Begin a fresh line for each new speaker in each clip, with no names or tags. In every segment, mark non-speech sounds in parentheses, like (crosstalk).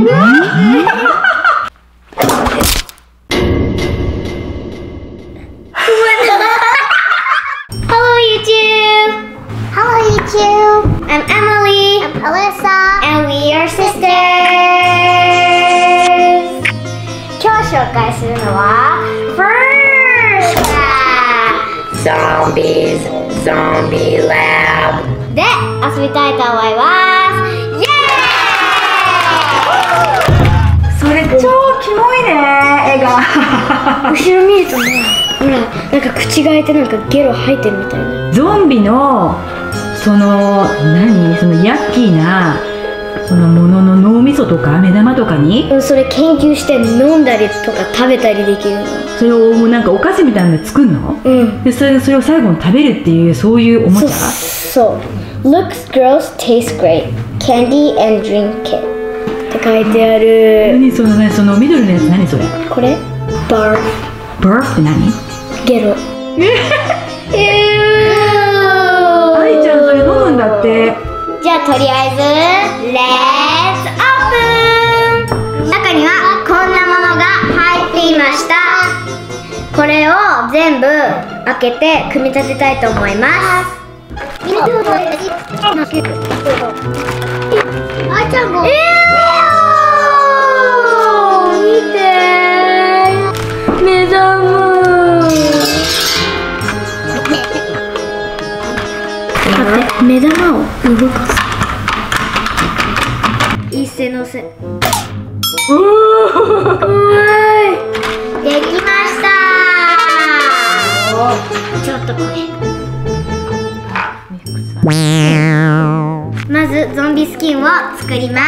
Hello (laughs) YouTube!
Hello YouTube!
I'm Emily
I'm Alyssa!
and we are sisters! 今日紹介するのは First!
Zombies, Zombie Lab.
で遊びたいと思います
キモいね絵が。
後ろ見るとねほらなんか口が開いてなんかゲロ吐いてるみたいな。
ゾンビのその何？そのヤッキーなそのものの脳みそとか目玉とかに？
うんそれ研究して飲んだりとか食べたりできるの。
それをもうなんかお菓子みたいなので作るの？
うん。
でそれでそれを最後に食べるっていうそういうおもちゃ？
そう Looks gross, tastes great. Candy and drink it って書いてある。
何そのねその緑のやつ何それ？
これ？
バーフって何？
ゲロ。
愛ちゃんそれ飲むんだって。
じゃあとりあえず Let's open! 中にはこんなものが入っていました。これを全部開けて組み立てたいと思います。
あいちゃんも
え？ー、目玉を動かす一斉のせうわい。できました。ちょっとこれまずゾンビスキンを作りま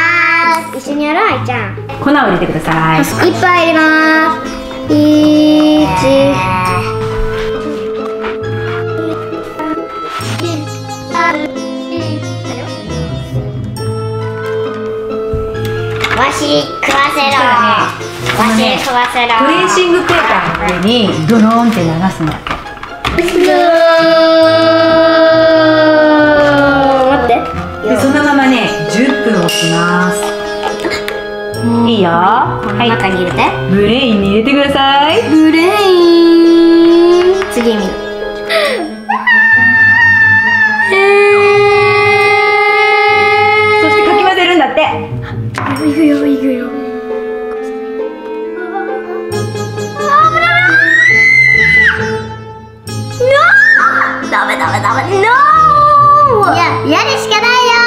す。一緒にやろうあいちゃん
粉を入れてください。
いっぱい入れます。一わし食わせろ。わし食わせろ。
トレーシングペーパーの上にドローンって流すの
待って。
でそのままね10分置きます。いいよ。
この中に入れて、
ブレインに入れてください。
ブレイン。次見るメダメダメ NO!
いややるしかないよ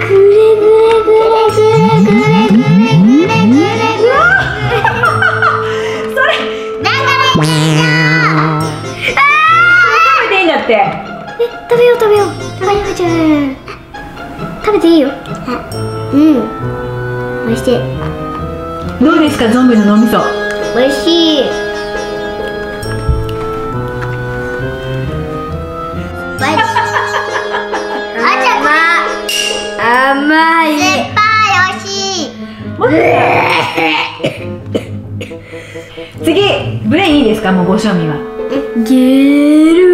グレグレグレグレグレグレグレグレグレ
それ
だからいいじゃん
食べていいんだって
え食べよう食べよう食べようじゃん食べていいようん美味しい
どうですかゾンビの脳みそ
美味しい甘い。
れ酸っぱい美味しい。
次ブレインいいですか？もうご賞味は。
ゲル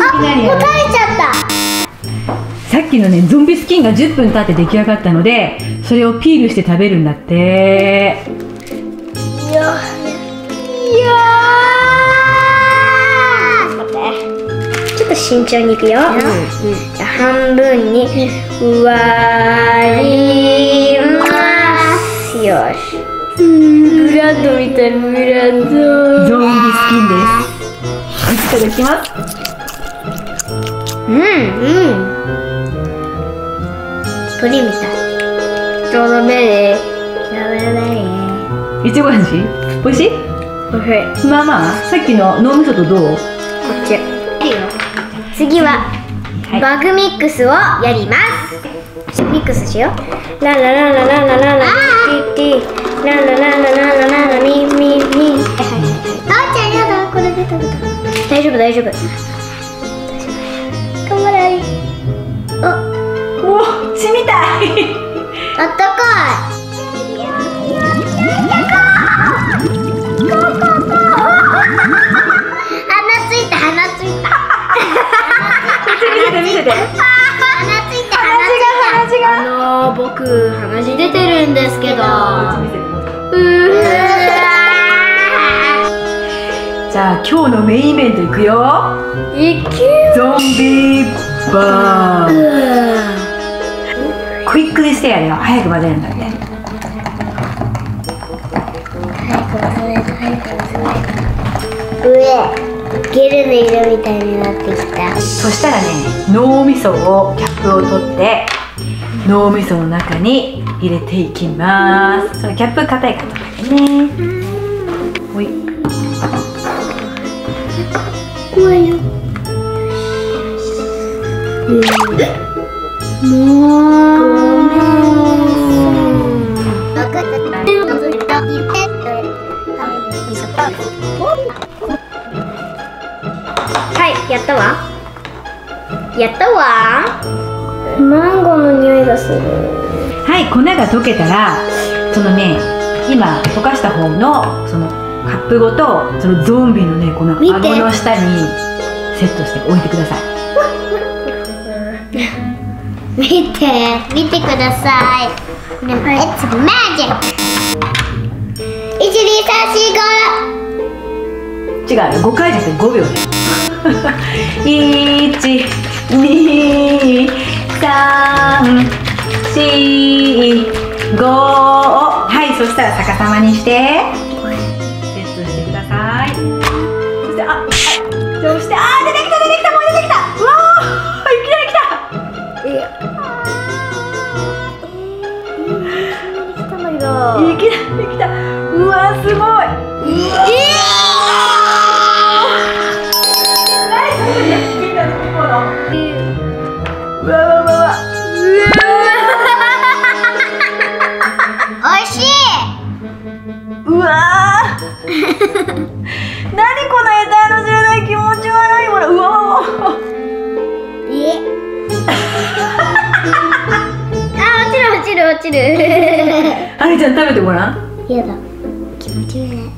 あもう食べちゃった。
さっきのねゾンビスキンが10分経って出来上がったのでそれをピールして食べるんだって
慎重にいくよ、じゃあ半分に割ります。よし。ブラッドみたいなブラッド。
ゾンビスキンです。いただきます。
うん。うんプリンみたい。ストロベリー。ストロベリー。
いちご味？美味しい？
おいしい。
まあまあさっきの脳みそとどう？
こっち次は、
はい。
バグミックスをやります。ミックスしよう。ララララララララティティララララララララミミミはいはい
あいちゃんやだこれで食べた
大丈夫大丈夫
て鼻つい
て
鼻ついて。
あのー、僕鼻出てるんですけど。
じゃあ今日のメインイベントいくよ。ゾンビバー。クイックにしてやるよ。早く混ぜるんだね早く混ぜないと
早く混ぜないと上。ゲルの色みたいになってきた。
そしたらね脳みそをキャップを取って脳みその中に入れていきます。そのキャップ硬いから取ってね。ほい。
怖いよ。
はいやったわ。やったわ。
マンゴーの匂いがする。
はい粉が溶けたらそのね今溶かした方のそのカップごとそのゾンビのねこの顎の下にセットして置いてください。(laughs)
見て見てください。これ It's magic 1 2 3 4 5
違うよ。5回じゃなくて5秒で1 2 3 4 5はいそしたら逆さまにして。セットしてください。そしてああそして？あー出てきた出てきたもう出てきた。うわーいきなり来たいきなり来た。うわすごい。何そ体の知らない気持ち悪いものうわ
え
あ落ちる落ちる落ちる。
あれちゃん食べてごらん
やだ気持ち悪い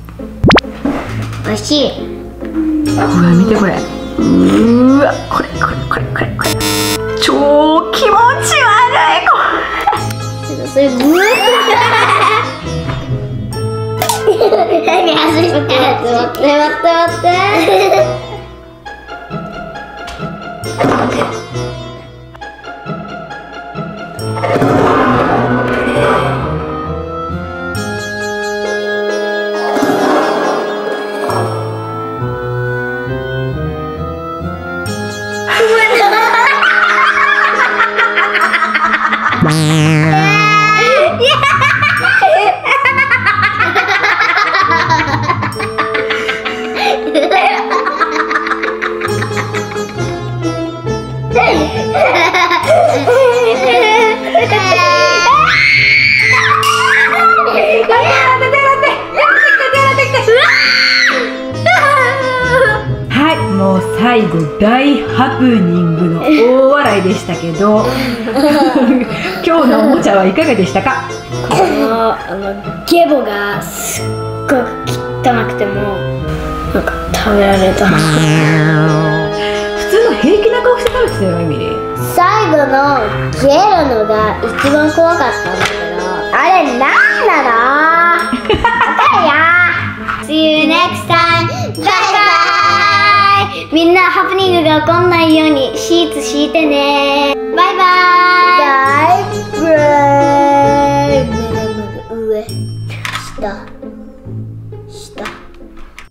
おいしいう
わ見てこれうわこれこれこれこれこれ超気持ち悪いこれ
それグー
何外し
待って待って待って待って
最後大ハプニングの大笑いでしたけど (laughs) 今日のおもちゃはいかがでしたか？
このあのゲボがすっごく汚くてもなんか食べられた。(laughs)
普通の平気な顔して食べてたよエミリ。ー
最後のゲロのが一番怖かったんだけどあれなんなの？(laughs)
See you next time! みんなハプニングが起こんないようにシーツ敷いてね。バイバイ。